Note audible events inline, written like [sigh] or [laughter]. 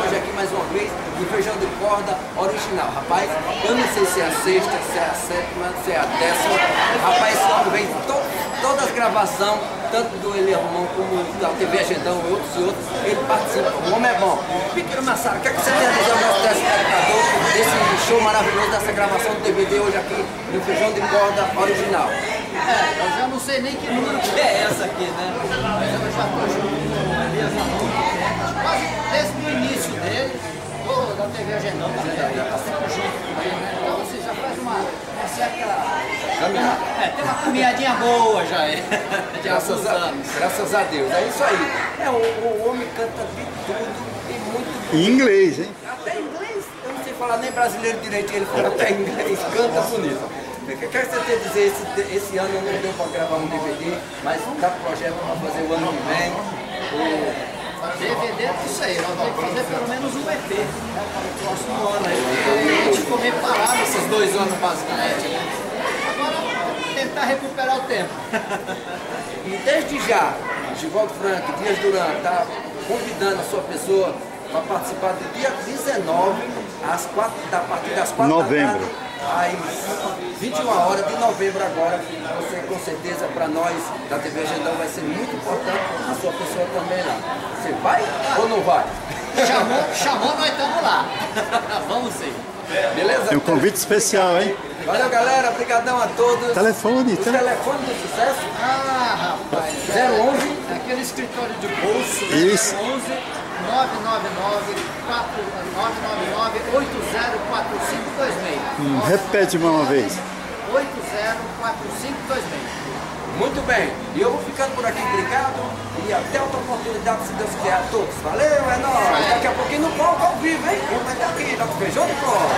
hoje aqui mais uma vez no Feijão de Corda original. Rapaz, eu não sei se é a sexta, se é a sétima, se é a décima. Rapaz, homem vem to todas as gravações, tanto do Ele Romão como da TV Agendão outros e outros, ele participa. O homem é bom. Pequeno Massaro, o que, é que você tem a dizer ao nosso telespectador desse show maravilhoso, dessa gravação do DVD hoje aqui no Feijão de Corda original? É, eu já não sei nem que número que é essa aqui, né? Mas eu já estou junto Amon, quase desde o início dele, da TV Agendão já está sempre junto ele, né? Então você já faz uma, Caminhada. É, tem uma caminhadinha boa já, é. De [laughs] Graças a, anos. graças a Deus. É isso aí. É, o, o homem canta de tudo e muito Em inglês, hein? Até inglês, eu não sei falar nem brasileiro direito, ele fala até inglês, canta bonito. O que quer você ter dizer, esse, esse ano não deu para gravar um DVD, mas dá projeto para fazer o ano que vem. O, DVD é isso aí, nós vamos fazer pelo menos um EP né, para o próximo ano aí, a gente ficou meio parado esses dois anos basicamente. Né? Agora tentar recuperar o tempo. e desde já, Givaldo Frank, Dias Duran, está convidando a sua pessoa para participar do dia 19, às 4, da partir das 4 Novembro. da tarde, às 21 horas de novembro agora. Você com certeza para nós da TV Agendão vai ser muito importante a sua pessoa também lá. Você vai ou não vai? Chamou, chamou nós estamos lá. [laughs] Vamos sim. Beleza? Tem um convite especial, hein? Valeu galera, obrigadão a todos. Telefone, tele- telefone do sucesso, Ah, rapaz. 011 É aquele escritório de bolso. né? Isso. 11 999 999 804526. Hum, repete mais uma vez. 804526. Muito bem, e eu vou ficando por aqui, obrigado. E até outra oportunidade, se Deus quiser, a todos. Valeu, é nóis. Daqui a pouquinho no palco ao vivo, hein? Vai estar aqui, Dr. Feijão de Cor.